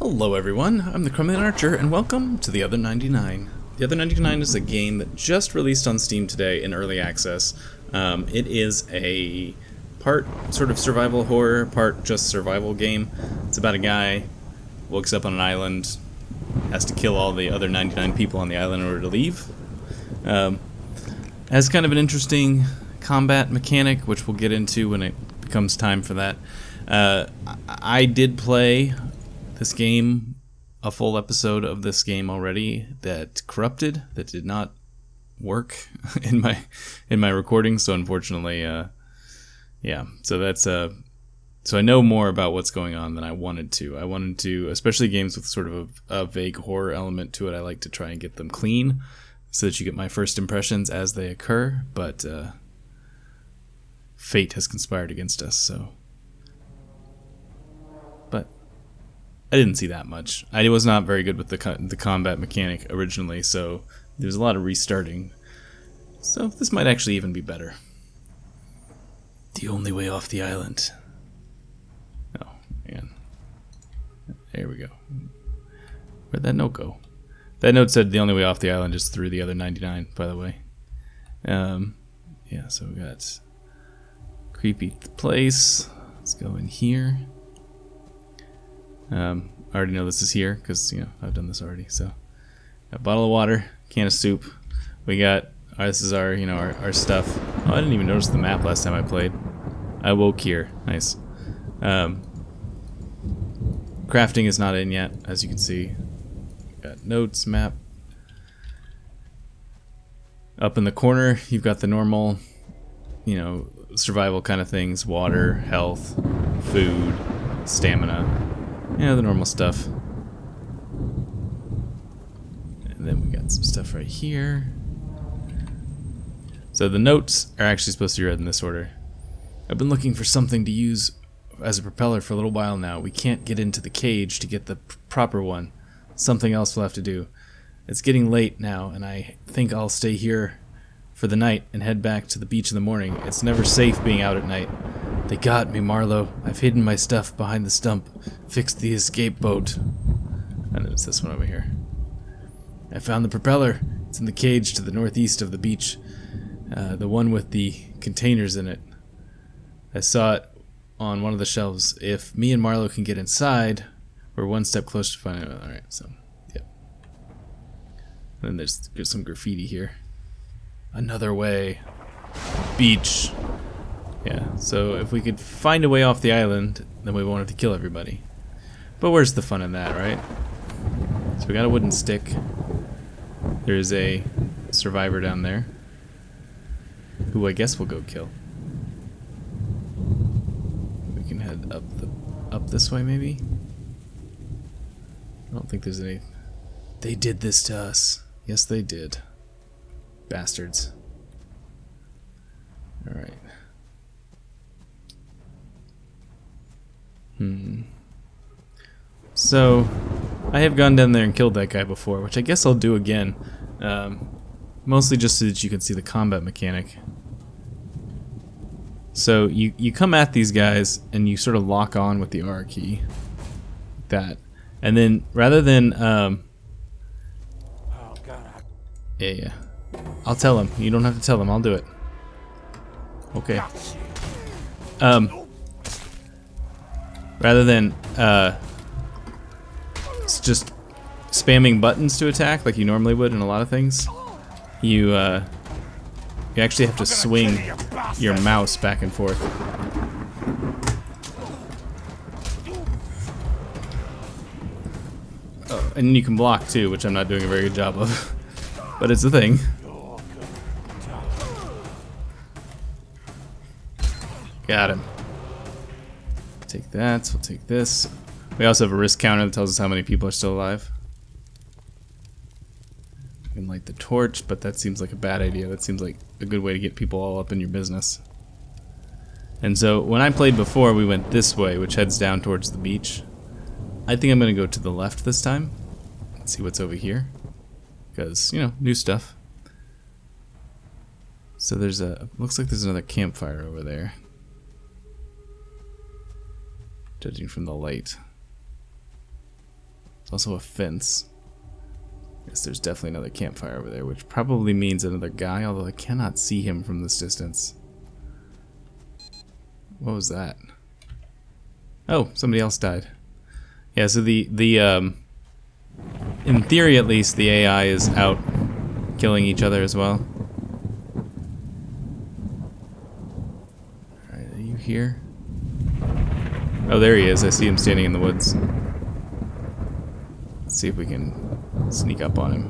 Hello everyone, I'm the Cromulent Archer, and welcome to The Other 99. The Other 99 is a game that just released on Steam today in early access. Um, it is a part sort of survival horror, part just survival game. It's about a guy wakes up on an island, has to kill all the other 99 people on the island in order to leave. Um, has kind of an interesting combat mechanic, which we'll get into when it becomes time for that. Uh, I I did play this game, a full episode of this game already that corrupted, that did not work in my in my recording. So unfortunately, uh, yeah. So that's uh, so I know more about what's going on than I wanted to. I wanted to, especially games with sort of a, a vague horror element to it. I like to try and get them clean so that you get my first impressions as they occur. But uh, fate has conspired against us, so. I didn't see that much. I was not very good with the co- the combat mechanic originally, so there's a lot of restarting. So this might actually even be better. The only way off the island. Oh man. There we go. Where'd that note go? That note said the only way off the island is through the other 99. By the way. Um, yeah. So we got creepy place. Let's go in here. Um, I already know this is here because you know I've done this already. So, a bottle of water, can of soup. We got uh, this is our you know our, our stuff. Oh, I didn't even notice the map last time I played. I woke here. Nice. Um, crafting is not in yet, as you can see. Got notes, map. Up in the corner, you've got the normal, you know, survival kind of things: water, health, food, stamina. Yeah, the normal stuff. And then we got some stuff right here. So the notes are actually supposed to be read in this order. I've been looking for something to use as a propeller for a little while now. We can't get into the cage to get the proper one. Something else we'll have to do. It's getting late now, and I think I'll stay here for the night and head back to the beach in the morning. It's never safe being out at night. They got me, Marlowe. I've hidden my stuff behind the stump, fixed the escape boat. And it's this one over here. I found the propeller. It's in the cage to the northeast of the beach. Uh, the one with the containers in it. I saw it on one of the shelves. If me and Marlowe can get inside, we're one step closer to finding it. Alright, so, yep. And then there's, there's some graffiti here. Another way. Beach. Yeah, so if we could find a way off the island, then we won't have to kill everybody. But where's the fun in that, right? So we got a wooden stick. There's a survivor down there. Who I guess we'll go kill. We can head up the up this way maybe? I don't think there's any They did this to us. Yes they did. Bastards. Alright. Hmm. So, I have gone down there and killed that guy before, which I guess I'll do again. Um, mostly just so that you can see the combat mechanic. So, you, you come at these guys and you sort of lock on with the R key. That. And then, rather than, um... Oh, God. Yeah, yeah. I'll tell him. You don't have to tell him. I'll do it. Okay. Um rather than uh, just spamming buttons to attack like you normally would in a lot of things, you uh, you actually have to swing your mouse back and forth. Oh, and you can block too, which I'm not doing a very good job of, but it's a thing. Got him. Take that, we'll take this. We also have a risk counter that tells us how many people are still alive. We can light the torch, but that seems like a bad idea. That seems like a good way to get people all up in your business. And so, when I played before, we went this way, which heads down towards the beach. I think I'm going to go to the left this time. Let's see what's over here. Because, you know, new stuff. So there's a, looks like there's another campfire over there. Judging from the light. There's also a fence. Yes, there's definitely another campfire over there, which probably means another guy, although I cannot see him from this distance. What was that? Oh, somebody else died. Yeah, so the, the, um, in theory at least, the AI is out killing each other as well. Alright, are you here? Oh, there he is. I see him standing in the woods. Let's see if we can sneak up on him.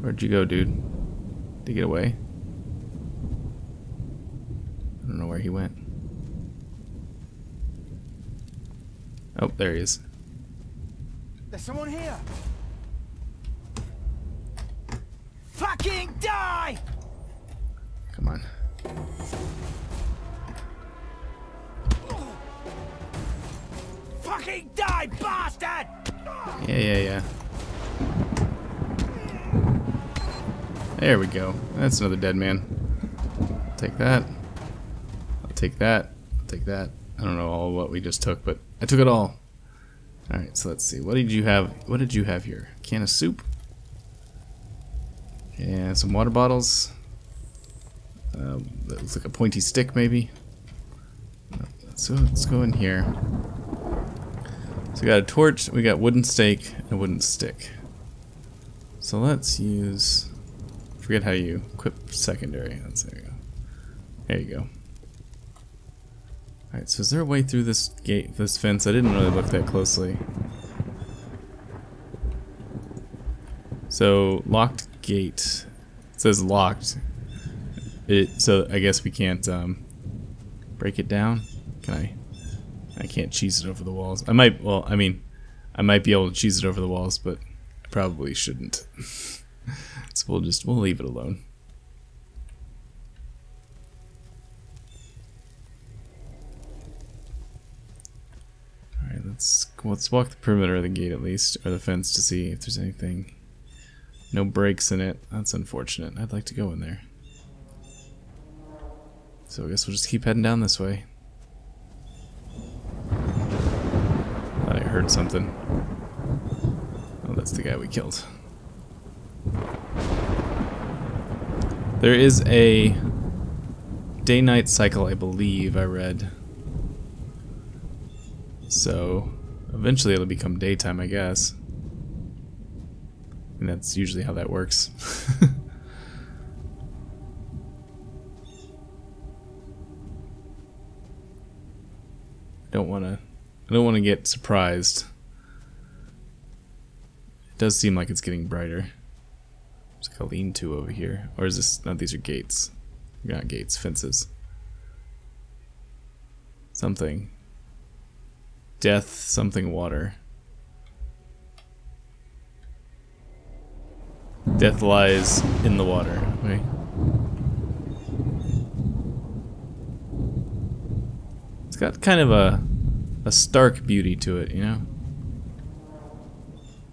Where'd you go, dude? Did he get away? I don't know where he went. Oh, there he is. There's someone here. Fucking die! Come on. Fucking die, bastard! Yeah, yeah, yeah. There we go. That's another dead man. I'll take that. I'll take that. I'll take that. I don't know all what we just took, but I took it all. Alright, so let's see. What did you have? What did you have here? Can of soup? and some water bottles. Uh, that looks like a pointy stick, maybe. So let's go in here. So we got a torch, we got wooden stake, and a wooden stick. So let's use. Forget how you equip secondary. That's there you go. There you go. Alright, so is there a way through this gate, this fence? I didn't really look that closely. So, locked gate. It says locked. It so I guess we can't um, break it down. Can I? I can't cheese it over the walls. I might. Well, I mean, I might be able to cheese it over the walls, but I probably shouldn't. so we'll just we'll leave it alone. All right, let's let's walk the perimeter of the gate at least, or the fence, to see if there's anything. No breaks in it. That's unfortunate. I'd like to go in there. So I guess we'll just keep heading down this way. Thought I heard something. Oh, that's the guy we killed. There is a day-night cycle, I believe I read. So, eventually it'll become daytime, I guess. And that's usually how that works. don't want to I don't want to get surprised. It does seem like it's getting brighter. There's like a lean-to over here. Or is this... No, these are gates. Not gates, fences. Something. Death, something water. Death lies in the water. Okay. It's got kind of a a stark beauty to it, you know?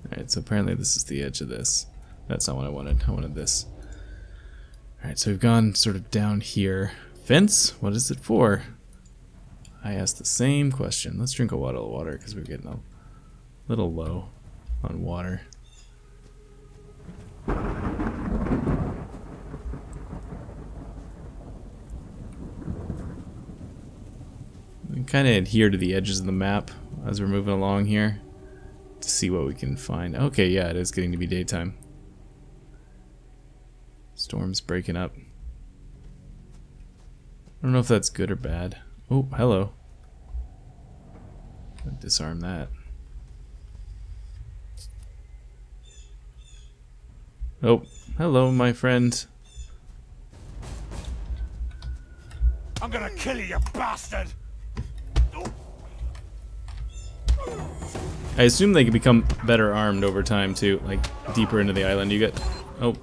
Alright, so apparently this is the edge of this. That's not what I wanted. I wanted this. Alright, so we've gone sort of down here. Fence? What is it for? I asked the same question. Let's drink a bottle of water because we're getting a little low on water. Kind of adhere to the edges of the map as we're moving along here to see what we can find. Okay, yeah, it is getting to be daytime. Storm's breaking up. I don't know if that's good or bad. Oh, hello. Disarm that. Oh, hello, my friend. I'm gonna kill you, you bastard! I assume they can become better armed over time too, like deeper into the island. You get, oh,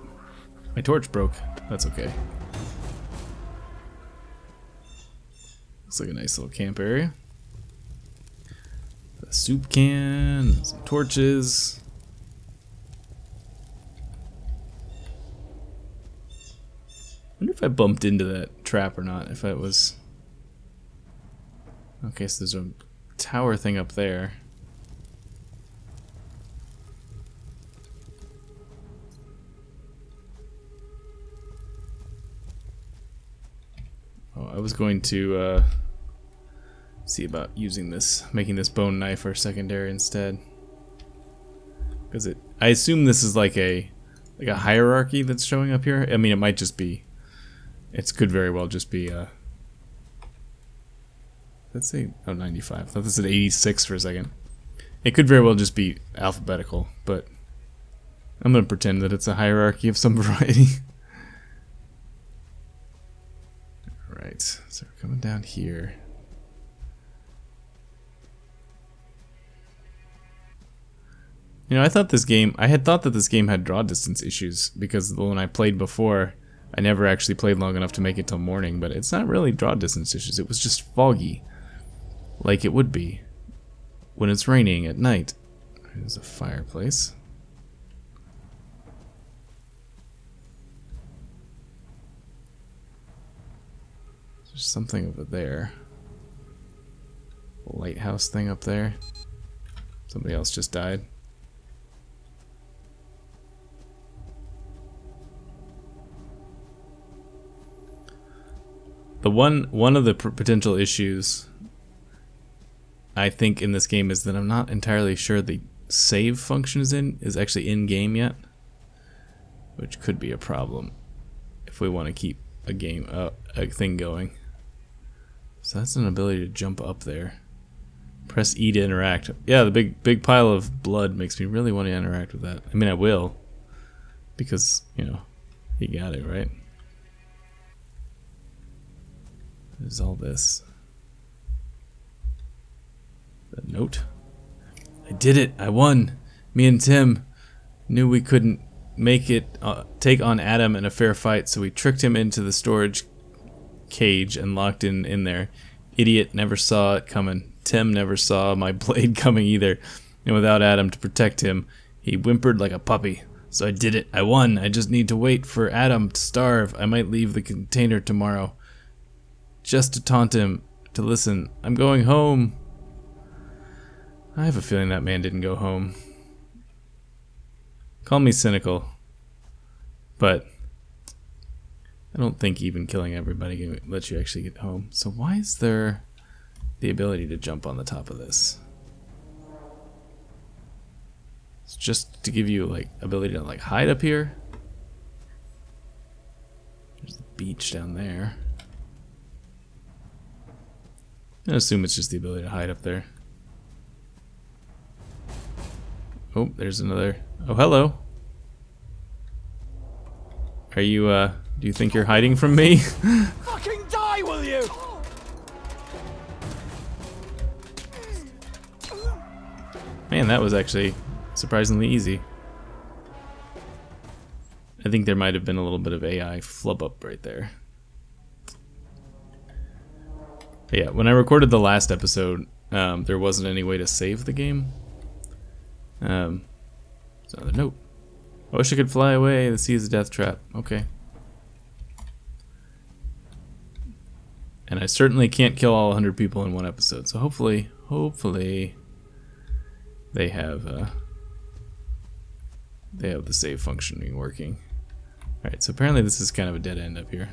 my torch broke. That's okay. Looks like a nice little camp area. A soup can, some torches. I wonder if I bumped into that trap or not, if I was Okay, so there's a tower thing up there. I was going to uh, see about using this, making this bone knife our secondary instead. Because it, I assume this is like a, like a hierarchy that's showing up here. I mean, it might just be, it could very well just be, uh, let's say, oh, 95. I thought this said 86 for a second. It could very well just be alphabetical, but I'm going to pretend that it's a hierarchy of some variety. Alright, so we're coming down here. You know, I thought this game, I had thought that this game had draw distance issues because when I played before, I never actually played long enough to make it till morning, but it's not really draw distance issues, it was just foggy. Like it would be when it's raining at night. There's a fireplace. There's something over there. Lighthouse thing up there. Somebody else just died. The one one of the potential issues I think in this game is that I'm not entirely sure the save function is in is actually in game yet, which could be a problem if we want to keep a game uh, a thing going. So that's an ability to jump up there. Press E to interact. Yeah, the big big pile of blood makes me really want to interact with that. I mean, I will because you know you got it right. There's all this. The note. I did it. I won. Me and Tim knew we couldn't make it uh, take on Adam in a fair fight, so we tricked him into the storage cage and locked in in there. Idiot never saw it coming. Tim never saw my blade coming either. And without Adam to protect him, he whimpered like a puppy. So I did it. I won. I just need to wait for Adam to starve. I might leave the container tomorrow. Just to taunt him to listen. I'm going home. I have a feeling that man didn't go home. Call me cynical, but I don't think even killing everybody can let you actually get home. So why is there the ability to jump on the top of this? It's just to give you like ability to like hide up here. There's the beach down there. I assume it's just the ability to hide up there. Oh, there's another. Oh, hello. Are you, uh, do you think you're hiding from me? Fucking die, will you? Man, that was actually surprisingly easy. I think there might have been a little bit of AI flub up right there. But yeah, when I recorded the last episode, um, there wasn't any way to save the game. Um, so another note. I wish I could fly away. The sea is a death trap. Okay. And I certainly can't kill all 100 people in one episode. So hopefully, hopefully, they have uh, they have the save functioning working. All right. So apparently this is kind of a dead end up here.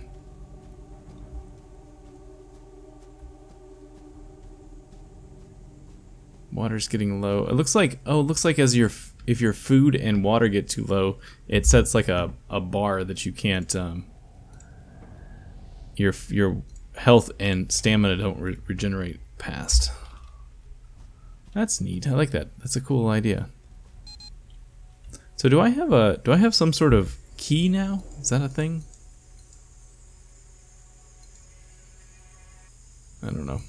Water's getting low. It looks like oh, it looks like as your if your food and water get too low, it sets like a, a bar that you can't um, your your health and stamina don't re regenerate past. That's neat. I like that. That's a cool idea. So do I have a do I have some sort of key now? Is that a thing? I don't know.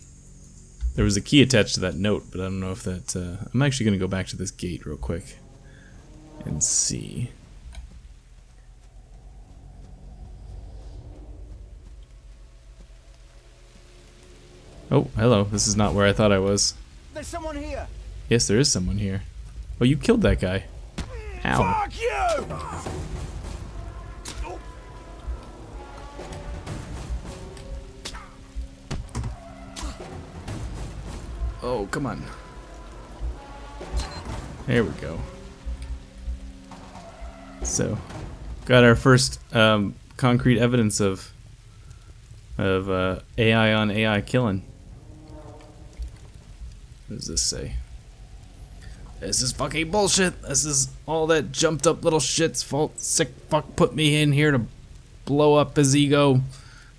There was a key attached to that note, but I don't know if that... Uh, I'm actually going to go back to this gate real quick and see. Oh, hello. This is not where I thought I was. There's someone here. Yes, there is someone here. Oh, you killed that guy. Ow. Fuck you! Oh, come on. There we go. So, got our first um, concrete evidence of of uh, AI on AI killing. What does this say? This is fucking bullshit. This is all that jumped up little shit's fault. Sick fuck put me in here to blow up his ego.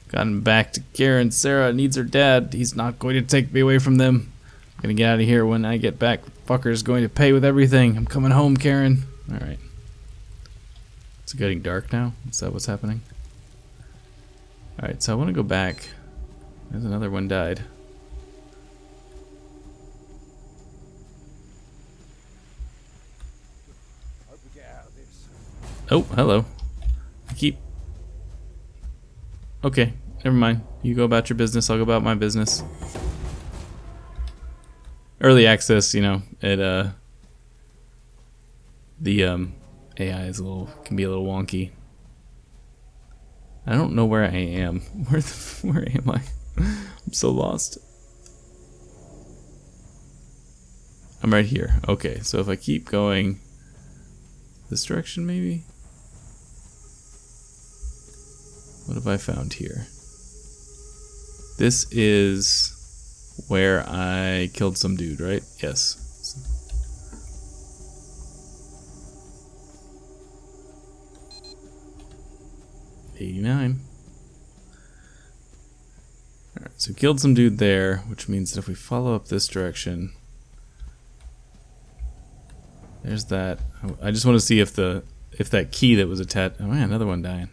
Gotten back to Karen. Sarah needs her dad. He's not going to take me away from them. I'm gonna get out of here when I get back. Fucker's going to pay with everything. I'm coming home, Karen. Alright. It's getting dark now? Is that what's happening? Alright, so I want to go back. There's another one died. Oh, hello. I keep... Okay, never mind. You go about your business, I'll go about my business. Early access, you know, it, uh... The, um, AI is a little, can be a little wonky. I don't know where I am. Where the, where am I? I'm so lost. I'm right here. Okay, so if I keep going this direction maybe? What have I found here? This is where I killed some dude, right? Yes. Eighty-nine. Alright, so killed some dude there, which means that if we follow up this direction, there's that. I just want to see if the if that key that was attached. Oh man, another one dying.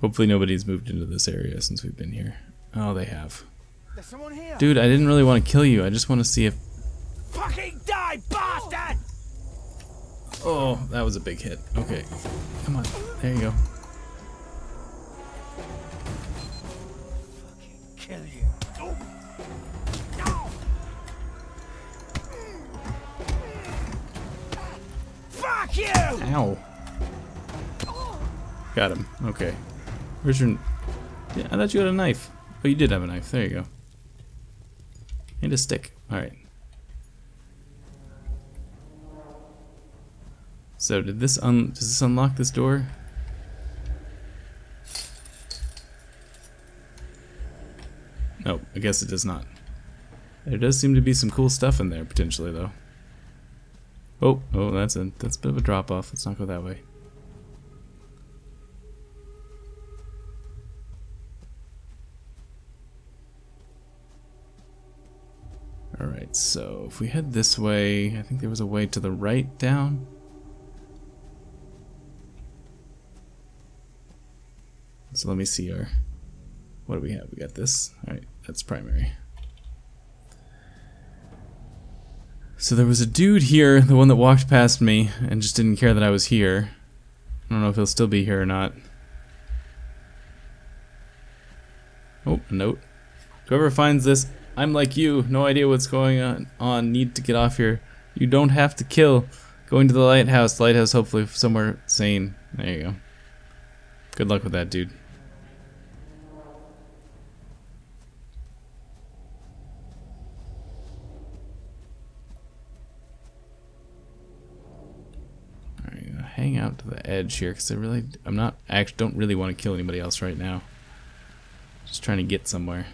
Hopefully nobody's moved into this area since we've been here. Oh, they have. There's someone here. Dude, I didn't really want to kill you. I just want to see if. Fucking die, bastard! Oh, that was a big hit. Okay, come on. There you go. Kill you. Oh. No. Fuck you! Ow. Got him. Okay. Where's your... Yeah, I thought you had a knife. Oh, you did have a knife. There you go. And a stick. Alright. So, did this un... Does this unlock this door? Nope, I guess it does not. There does seem to be some cool stuff in there, potentially, though. Oh, oh, that's a that's a bit of a drop off. Let's not go that way. All right, so if we head this way, I think there was a way to the right down. So let me see our. What do we have? We got this. All right, that's primary. So there was a dude here, the one that walked past me, and just didn't care that I was here. I don't know if he'll still be here or not. Oh, a note. Whoever finds this, I'm like you, no idea what's going on, on, need to get off here. You don't have to kill. Going to the lighthouse, lighthouse hopefully somewhere sane. There you go. Good luck with that, dude. hang out to the edge here because I really, I'm not, I actually don't really want to kill anybody else right now. Just trying to get somewhere.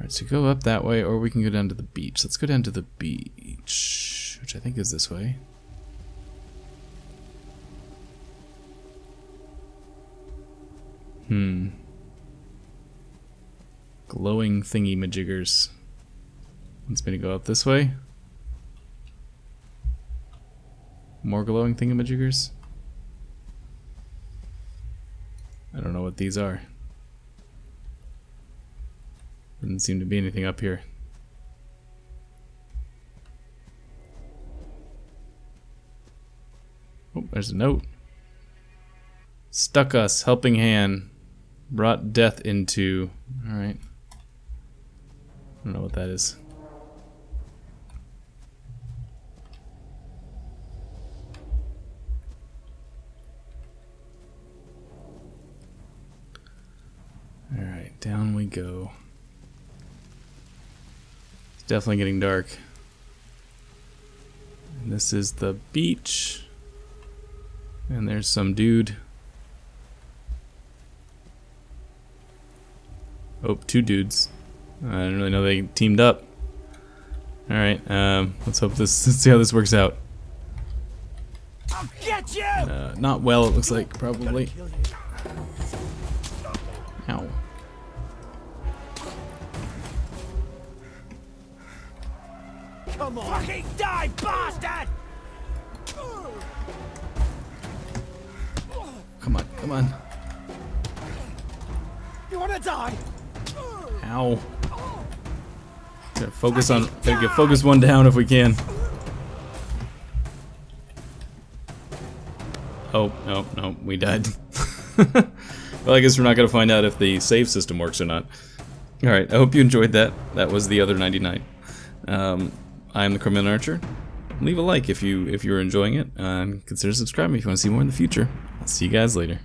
Alright, so go up that way or we can go down to the beach. Let's go down to the beach, which I think is this way. Hmm. Glowing thingy majiggers. Wants me to go up this way? More glowing thingamajiggers? I don't know what these are. Doesn't seem to be anything up here. Oh, there's a note. Stuck us, helping hand. Brought death into. Alright. I don't know what that is. Alright, down we go. Definitely getting dark. And this is the beach. And there's some dude. Oh, two dudes. I didn't really know they teamed up. Alright, um, let's hope this, let's see how this works out. I'll get you! Uh, not well, it looks like, probably. Come on! Fucking die, bastard! Come on, come on. You wanna die? Ow. Gotta focus on, gotta get focus one down if we can. Oh, no, no, we died. well, I guess we're not gonna find out if the save system works or not. Alright, I hope you enjoyed that. That was the other 99. Um, I'm the Cromulent Archer. Leave a like if you if you're enjoying it, and consider subscribing if you want to see more in the future. I'll see you guys later.